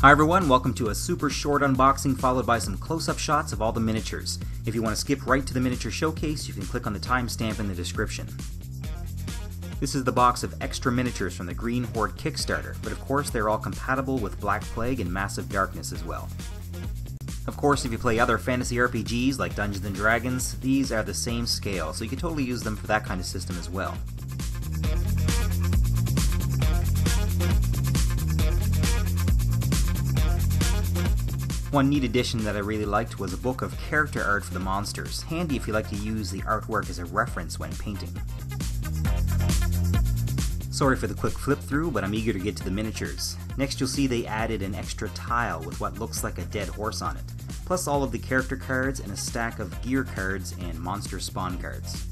Hi everyone, welcome to a super short unboxing followed by some close-up shots of all the miniatures. If you want to skip right to the miniature showcase, you can click on the timestamp in the description. This is the box of extra miniatures from the Green Horde Kickstarter, but of course they're all compatible with Black Plague and Massive Darkness as well. Of course, if you play other fantasy RPGs like Dungeons & Dragons, these are the same scale, so you can totally use them for that kind of system as well. One neat addition that I really liked was a book of character art for the monsters, handy if you like to use the artwork as a reference when painting. Sorry for the quick flip through, but I'm eager to get to the miniatures. Next you'll see they added an extra tile with what looks like a dead horse on it, plus all of the character cards and a stack of gear cards and monster spawn cards.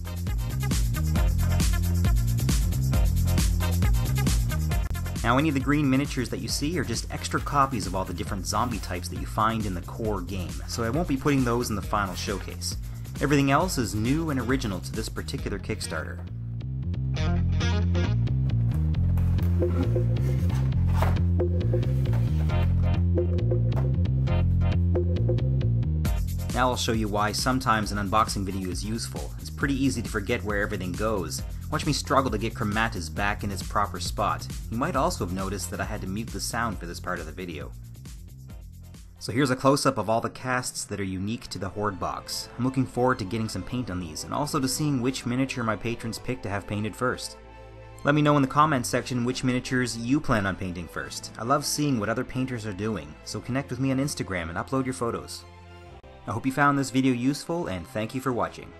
Now any of the green miniatures that you see are just extra copies of all the different zombie types that you find in the core game, so I won't be putting those in the final showcase. Everything else is new and original to this particular Kickstarter. Now I'll show you why sometimes an unboxing video is useful. It's pretty easy to forget where everything goes. Watch me struggle to get Chromatis back in its proper spot. You might also have noticed that I had to mute the sound for this part of the video. So here's a close-up of all the casts that are unique to the Horde box. I'm looking forward to getting some paint on these, and also to seeing which miniature my patrons pick to have painted first. Let me know in the comments section which miniatures you plan on painting first. I love seeing what other painters are doing, so connect with me on Instagram and upload your photos. I hope you found this video useful and thank you for watching.